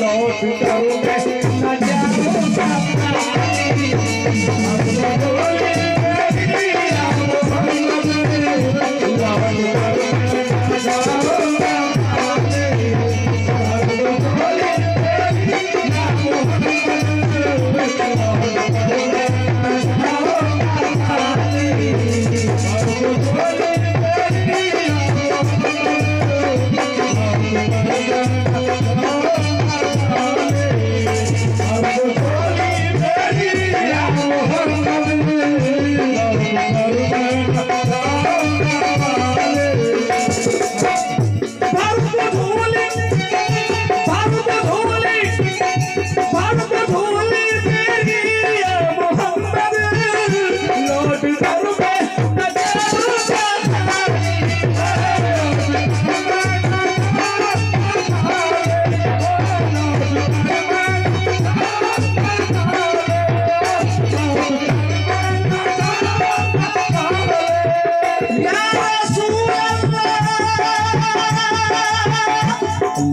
लौट करो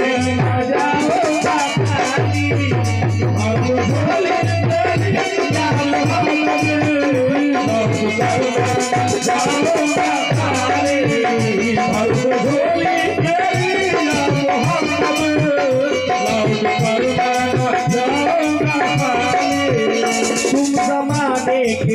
में न जाओ पापा जी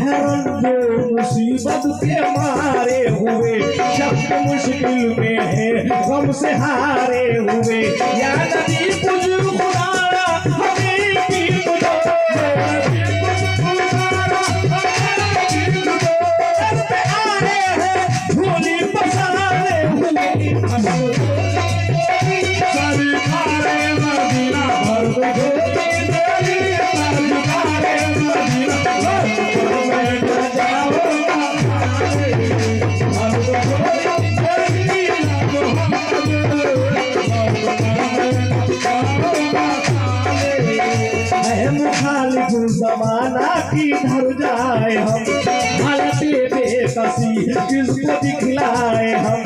है मुसीबत से मारे हुए शब्द मुश्किल में है गम हारे हुए। या नदी दिखलाए हम। भारतीय बेकसी किसको दिखलाए हम।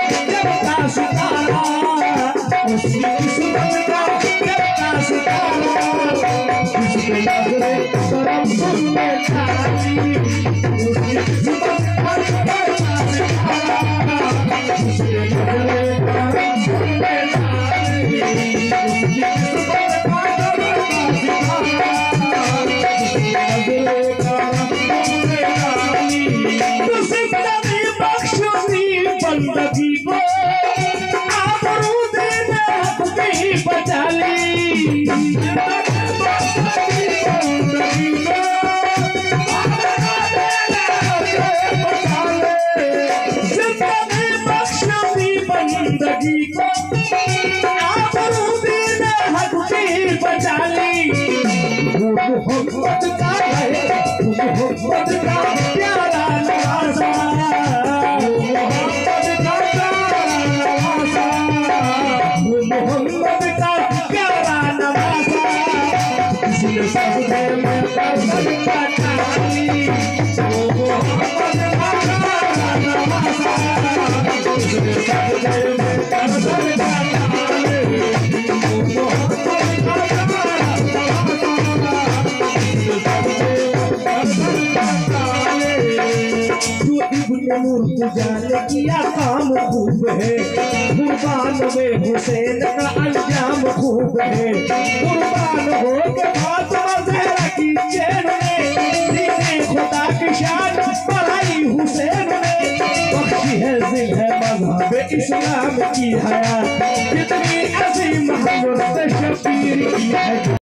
मोहब्बत का है मोहब्बत का प्यारा नवाजा मोहब्बत का प्यारा नवाजा मोहब्बत का प्यारा नवाजा इसने सब में कसम का ठानी मोहब्बत का प्यारा नवाजा इसने सब में कसम इब्ने मुर्तजा किया काम खूब है कुर्बान में हुसैन का अंजाम खूब है कुर्बान हो के फातिमा जहरा की चैन ने खुदा। की शान बढ़ाई हुसैन ने बख्शी है जिल है मज़हब इस्लाम की हयात कितनी अजीम हमत शबीर की है